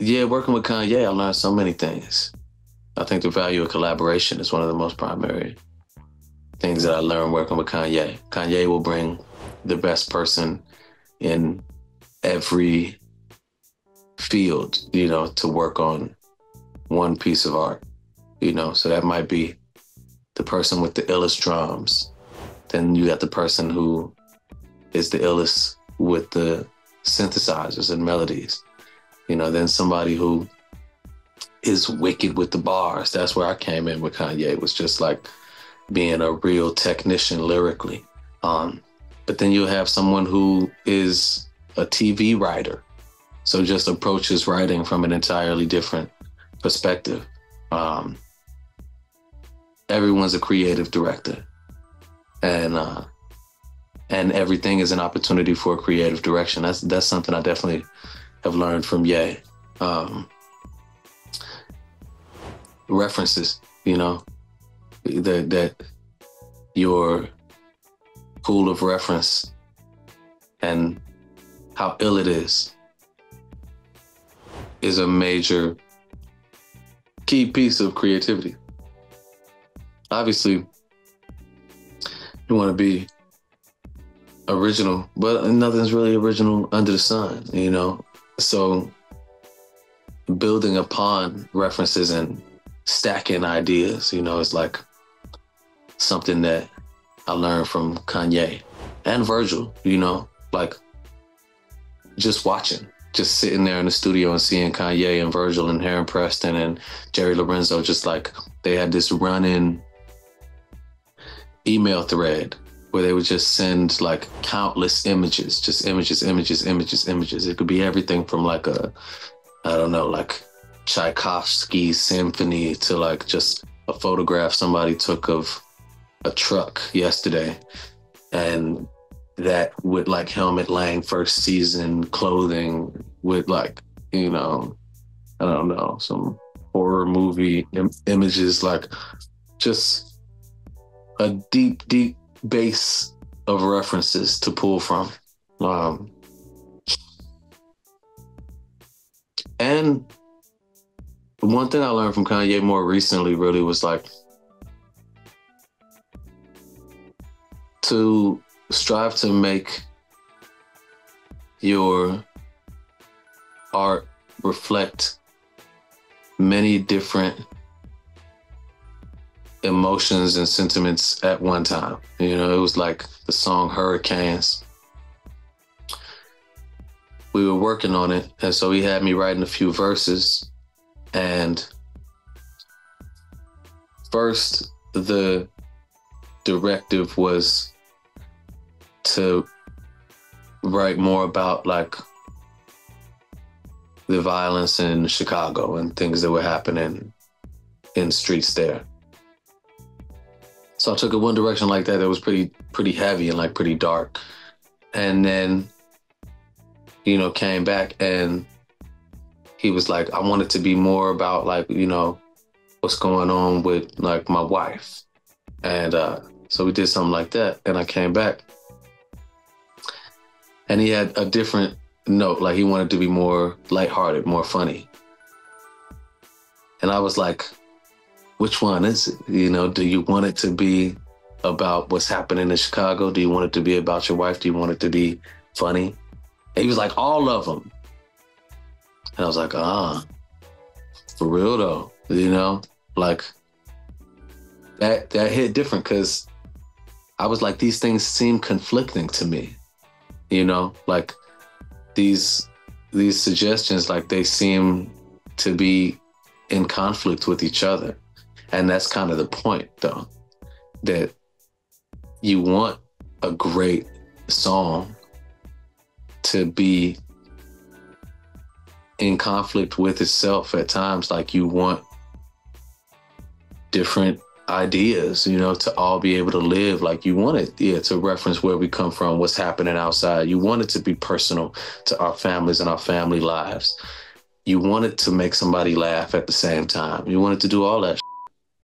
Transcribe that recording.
yeah, working with Kanye, I learned so many things. I think the value of collaboration is one of the most primary things that I learned working with Kanye. Kanye will bring the best person in every field, you know, to work on one piece of art, you know. So that might be the person with the illest drums. Then you got the person who is the illest with the synthesizers and melodies. You know, then somebody who is wicked with the bars. That's where I came in with Kanye. It was just like being a real technician lyrically. Um, but then you'll have someone who is a TV writer. So just approaches writing from an entirely different perspective. Um, everyone's a creative director. And uh, and everything is an opportunity for creative direction. That's that's something I definitely have learned from Ye. Um, references, you know, that that your pool of reference and how ill it is is a major key piece of creativity. Obviously, you want to be original, but nothing's really original under the sun, you know? So building upon references and stacking ideas, you know, is like something that I learned from Kanye and Virgil, you know, like just watching, just sitting there in the studio and seeing Kanye and Virgil and Heron Preston and Jerry Lorenzo, just like they had this running email thread where they would just send like countless images, just images, images, images, images. It could be everything from like a, I don't know, like Tchaikovsky symphony to like just a photograph somebody took of a truck yesterday. And that with like Helmut Lang first season clothing with like, you know, I don't know, some horror movie Im- images, like just a deep, deep base of references to pull from. Um, and one thing I learned from Kanye more recently really was like to strive to make your art reflect many different emotions and sentiments at one time. You know, it was like the song Hurricanes. We were working on it, and so he had me writing a few verses. And first, the directive was to write more about like the violence in Chicago and things that were happening in streets there. So I took it one direction like that that was pretty pretty heavy and like pretty dark. And then, you know, came back and he was like, I want it to be more about like, you know, what's going on with like my wife. And uh so we did something like that. And I came back. And he had a different note, like he wanted to be more lighthearted, more funny. And I was like, which one is it? You know, do you want it to be about what's happening in Chicago? Do you want it to be about your wife? Do you want it to be funny? And he was like, all of them. And I was like, ah, for real though, you know, like that that hit different because I was like, these things seem conflicting to me, you know, like these these suggestions, like they seem to be in conflict with each other. And that's kind of the point, though, that you want a great song to be in conflict with itself at times. Like you want different ideas, you know, to all be able to live like you want it. Yeah, to reference where we come from, what's happening outside. You want it to be personal to our families and our family lives. You want it to make somebody laugh at the same time. You want it to do all that